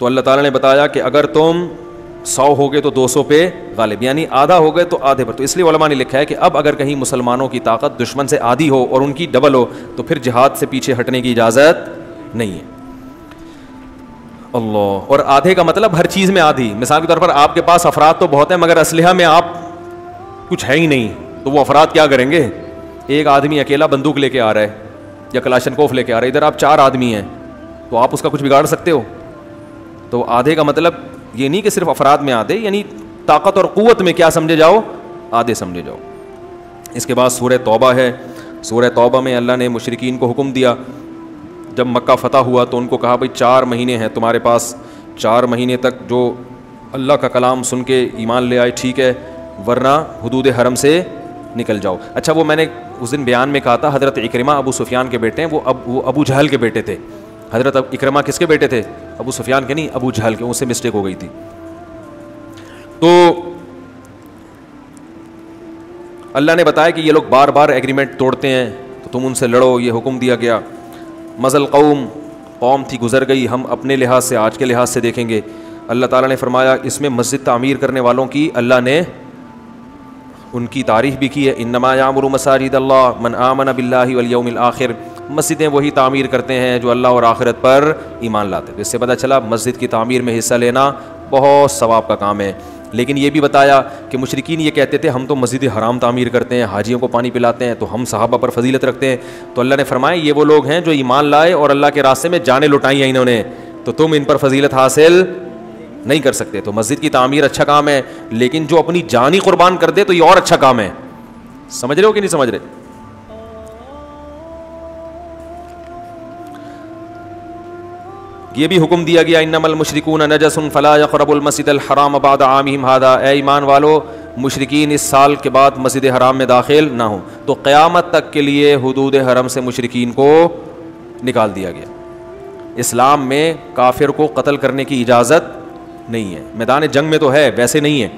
तो अल्लाह ताला ने बताया कि अगर तुम सौ हो गए तो दो सौ पे गालिब, यानी आधा हो गए तो आधे पर। तो इसलिए उलमा ने लिखा है कि अब अगर कहीं मुसलमानों की ताकत दुश्मन से आधी हो और उनकी डबल हो तो फिर जिहाद से पीछे हटने की इजाज़त नहीं है। अल्लाह। और आधे का मतलब हर चीज़ में आधी। मिसाल के तौर पर आपके पास अफराद तो बहुत है, मगर असलहा में आप कुछ है ही नहीं। तो वो अफराद क्या करेंगे? एक आदमी अकेला बंदूक लेके आ रहा है या कलाशन कोफ लेके आ रहा है। इधर आप चार आदमी हैं तो आप उसका कुछ बिगाड़ सकते हो? तो आधे का मतलब ये नहीं कि सिर्फ़ अफराद में आधे, यानी ताकत और क़वत में क्या समझे जाओ? आधे समझे जाओ। इसके बाद सूर तौबा है। सूर तौबा में अल्लाह ने मुशरकिन को हुक्म दिया। जब मक्का फ़तह हुआ तो उनको कहा, भाई, चार महीने हैं तुम्हारे पास। चार महीने तक जो अल्लाह का कलाम सुन के ईमान ले आए, ठीक है, वरना हदूद हरम से निकल जाओ। अच्छा वो मैंने उस दिन बयान में कहा था, हज़रत इकरमा अबू सुफियान के बेटे हैं, वो अब, वो अबू जहल के बेटे थे। हज़रत अब इक्रमा किसके बेटे थे? अबू सुफियान के नहीं, अबू जहल के, उनसे मिस्टेक हो गई थी। तो अल्लाह ने बताया कि ये लोग बार बार एग्रीमेंट तोड़ते हैं तो तुम उनसे लड़ो, ये हुक्म दिया गया। मज़ल कौम कौम थी, गुजर गई, हम अपने लिहाज से, आज के लिहाज से देखेंगे। अल्लाह ताला ने फरमाया, इसमें मस्जिद तामीर करने वालों की अल्लाह ने उनकी तारीफ़ भी की है। इन यामर मसाजिद मन आमन बिल्लाम आखिर। मस्जिदें वही तामीर करते हैं जो अल्लाह और आखिरत पर ईमान लाते तो इससे पता चला, मस्जिद की तामीर में हिस्सा लेना बहुत सवाब का काम है। लेकिन ये भी बताया कि मुशरकिन ये कहते थे, हम तो मस्जिद हराम तामीर करते हैं, हाजियों को पानी पिलाते हैं तो हम सहाबा पर फजीलत रखते हैं। तो अल्लाह ने फरमाया, ये वो लोग हैं जो ईमान लाए और अल्लाह के रास्ते में जाने लुटाई हैं इन्होंने तो तुम इन पर फजीलत हासिल नहीं कर सकते। तो मस्जिद की तामीर अच्छा काम है, लेकिन जो अपनी जान ही कुर्बान कर दे तो ये और अच्छा काम है। समझ रहे हो कि नहीं समझ रहे? ये भी हुक्म दिया गया इनमल मशरकून नजसन फ़ला यक़रबुल मस्जिदल हराम आबाद आमिम हादा। ए ईमान वालो, मुशरकिन इस साल के बाद मस्जिद हराम में दाखिल ना हो। तो क़्यामत तक के लिए हदूद हरम से मशरकिन को निकाल दिया गया। इस्लाम में काफिर को कत्ल करने की इजाज़त नहीं है। मैदान जंग में तो है, वैसे नहीं है।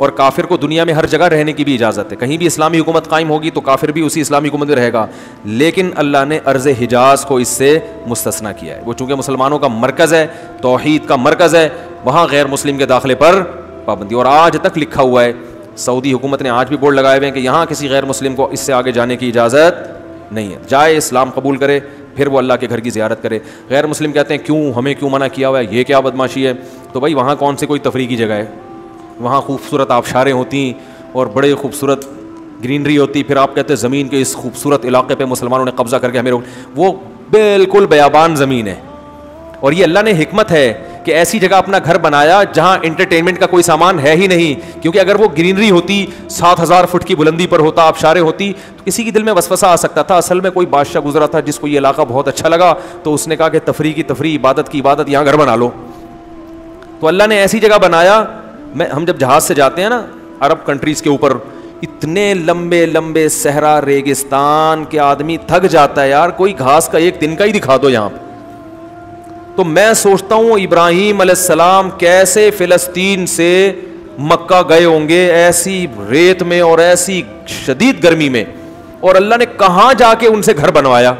और काफिर को दुनिया में हर जगह रहने की भी इजाज़त है। कहीं भी इस्लामी हुकूमत कायम होगी तो काफिर भी उसी इस्लामी हुकूमत में रहेगा। लेकिन अल्लाह ने अर्ज़ हिजाज को इससे मुस्तना किया है। वो चूँकि मुसलमानों का मरकज़ है, तोहद का मरकज़ है, वहाँ गैर मुस्लिम के दाखिले पर पाबंदी। और आज तक लिखा हुआ है, सऊदी हुकूमत ने आज भी बोर्ड लगाए हुए हैं कि यहाँ किसी गैर मुस्लिम को इससे आगे जाने की इजाज़त नहीं है। जाए इस्लाम कबूल करे, फिर वो अल्लाह के घर की ज़्यारत करे। गैर मुस्लिम कहते हैं, क्यों, हमें क्यों मना किया हुआ है? ये क्या बदमाशी है? तो भाई, वहाँ कौन सी कोई तफरी की जगह है? वहाँ खूबसूरत आबशारें होती और बड़े खूबसूरत ग्रीनरी होती। फिर आप कहते हैं ज़मीन के इस खूबसूरत इलाके पे मुसलमानों ने कब्ज़ा करके हमें वो बिल्कुल बयाबान ज़मीन है। और ये अल्लाह ने हमत है कि ऐसी जगह अपना घर बनाया जहाँ इंटरटेनमेंट का कोई सामान है ही नहीं। क्योंकि अगर वो ग्रीनरी होती, सात हज़ार फुट की बुलंदी पर होता, आबशारें होती तो किसी के दिल में वसवसा आ सकता था। असल में कोई बादशाह गुजरा था जिसको ये इलाका बहुत अच्छा लगा तो उसने कहा कि तफरी की तफरी, इबादत की इबादत, यहाँ घर बना लो। तो अल्लाह ने ऐसी जगह बनाया मैं, हम जब जहाज़ से जाते हैं ना, अरब कंट्रीज़ के ऊपर, इतने लंबे लंबे सहरा रेगिस्तान के आदमी थक जाता है यार, कोई घास का एक दिन का ही दिखा दो यहाँ तो मैं सोचता हूँ, इब्राहिम सलाम कैसे फ़िलस्तीन से मक्का गए होंगे, ऐसी रेत में और ऐसी शदीद गर्मी में। और अल्लाह ने कहाँ जाके उनसे घर बनवाया?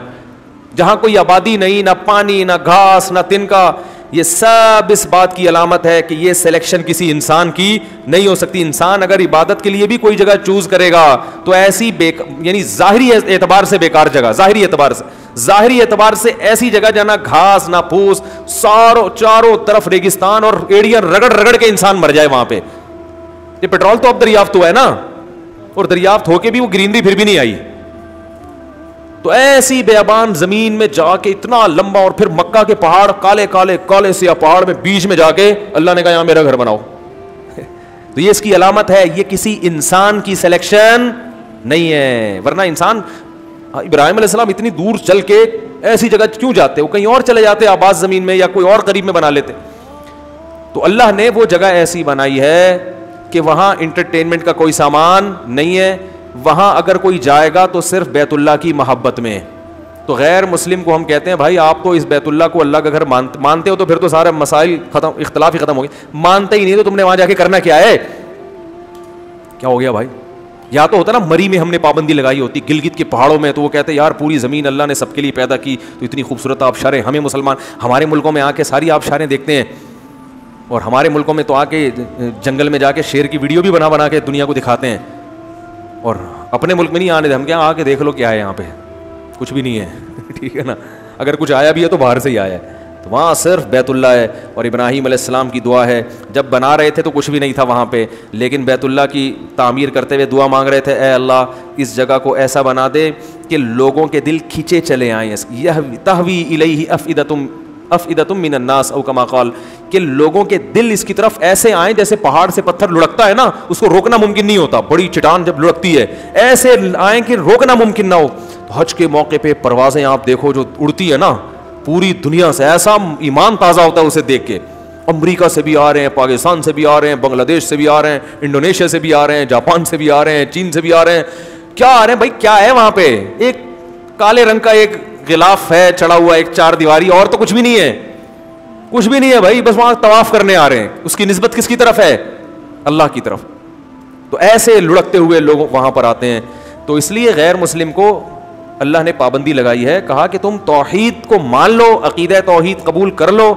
जहाँ कोई आबादी नहीं, ना पानी, ना घास, ना तिनका। ये सब इस बात की अलामत है कि ये सिलेक्शन किसी इंसान की नहीं हो सकती। इंसान अगर इबादत के लिए भी कोई जगह चूज़ करेगा तो ऐसी यानी जाहिरी एतबार से बेकार जगह, जाहिरी एतबार से, जाहिरी एतबार से ऐसी जगह जाना घास ना फूस, सारों, चारों तरफ़ रेगिस्तान और एड़िया रगड़ रगड़ के इंसान मर जाए वहाँ पे। ये पेट्रोल तो अब दरियाफ्त हुआ है ना? और दरियाफ्त होके भी वो ग्रीनरी फिर भी नहीं आई। तो ऐसी बेबान ज़मीन में जाके इतना लंबा और फिर मक्का के पहाड़ काले काले काले से पहाड़ में बीच में जाके अल्लाह ने कहा, यहाँ मेरा घर बनाओ। तो ये इसकी अलामत है, ये किसी इंसान की सिलेक्शन नहीं है। वरना इंसान, इब्राहिम अलैहिस्सलाम इतनी दूर चल के ऐसी जगह क्यों जाते? वो कहीं और चले जाते आबाद ज़मीन में या कोई और करीब में बना लेते। तो अल्लाह ने वो जगह ऐसी बनाई है कि वहाँ इंटरटेनमेंट का कोई सामान नहीं है। वहाँ अगर कोई जाएगा तो सिर्फ़ बैतुल्ला की मोहब्बत में। तो गैर मुस्लिम को हम कहते हैं, भाई, आप तो इस बैतुल्ला को अल्लाह का घर मानते मानते हो तो फिर तो सारे मसाइल खत्म, इख्तलाफ ही खत्म हो गए मानते ही नहीं तो तुमने वहाँ जाके करना क्या है? क्या हो गया भाई? या तो होता ना, मरी में हमने पाबंदी लगाई होती, गिलगित के पहाड़ों में तो वो कहते, यार, पूरी ज़मीन अल्लाह ने सबके लिए पैदा की तो इतनी खूबसूरत आबशारें, हमें मुसलमान, हमारे मुल्कों में आके सारी आबशारें देखते हैं। और हमारे मुल्कों में तो आके, जंगल में जाके शेर की वीडियो भी बना बना के दुनिया को दिखाते हैं। और अपने मुल्क में नहीं आने दे, हम क्या आके देख लो क्या है यहाँ पे? कुछ भी नहीं है। ठीक है ना? अगर कुछ आया भी है तो बाहर से ही आया है। तो वहाँ सिर्फ़ बैतुल्ला है और इब्राहिम अलैहिस्सलाम की दुआ है। जब बना रहे थे तो कुछ भी नहीं था वहाँ पे, लेकिन बैतुल्ला की तामीर करते हुए दुआ मांग रहे थे, ए अल्लाह, इस जगह को ऐसा बना दे कि लोगों के दिल खींचे चले आए। यह तहवी इलही अफ़ीदतुम अफ़ीदतुम मिनन्नास औ कमाकाल कि लोगों के दिल इसकी तरफ़ ऐसे आए जैसे पहाड़ से पत्थर लुढ़कता है ना, उसको रोकना मुमकिन नहीं होता। बड़ी चटान जब लुढ़कती है, ऐसे आए कि रोकना मुमकिन ना हो। तो हज के मौके पे परवाजें आप देखो जो उड़ती है ना, पूरी दुनिया से ऐसा ईमान ताज़ा होता है उसे देख के। अमरीका से भी आ रहे हैं, पाकिस्तान से भी आ रहे हैं, बांग्लादेश से भी आ रहे हैं, इंडोनेशिया से भी आ रहे हैं, जापान से भी आ रहे हैं, चीन से भी आ रहे हैं। क्या आ रहे हैं भाई? क्या है वहाँ पे? एक काले रंग का एक गिलाफ है, चढ़ा हुआ एक चार दीवारी, और तो कुछ भी नहीं है। कुछ भी नहीं है भाई, बस वहाँ तवाफ करने आ रहे हैं। उसकी नस्बत किसकी तरफ़ है? अल्लाह की तरफ़। तो ऐसे लुढ़कते हुए लोग वहाँ पर आते हैं। तो इसलिए गैर मुस्लिम को अल्लाह ने पाबंदी लगाई है, कहा कि तुम तोहहीद को मान लो, अकीद तोहहीद कबूल कर लो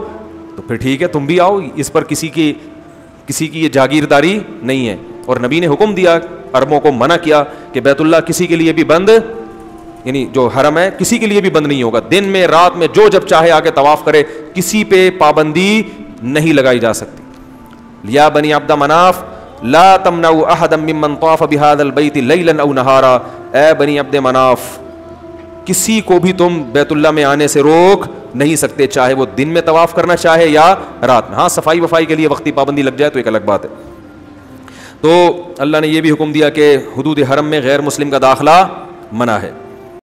तो फिर ठीक है, तुम भी आओ, इस पर किसी की किसी की ये जागीरदारी नहीं है। और नबी ने हुक्म दिया, अरबों को मना किया कि बैतुल्ला किसी के लिए भी बंद यानी जो हरम है, किसी के लिए भी बंद नहीं होगा। दिन में, रात में, जो जब चाहे आके तवाफ करे, किसी पे पाबंदी नहीं लगाई जा सकती। लिया बनी अब्दा मनाफ, ला तमना अहदम मिमन तवाफ बिहादल बैत लैलन औ नहारा। ए बनी अब्द मनाफ, किसी को भी तुम बैतुल्ला में आने से रोक नहीं सकते, चाहे वो दिन में तवाफ करना चाहे या रात में। हाँ सफ़ाई वफाई के लिए वक्ती पाबंदी लग जाए तो एक अलग बात है। तो अल्लाह ने यह भी हुक्म दिया कि हदूद हरम में गैर मुस्लिम का दाखला मना है।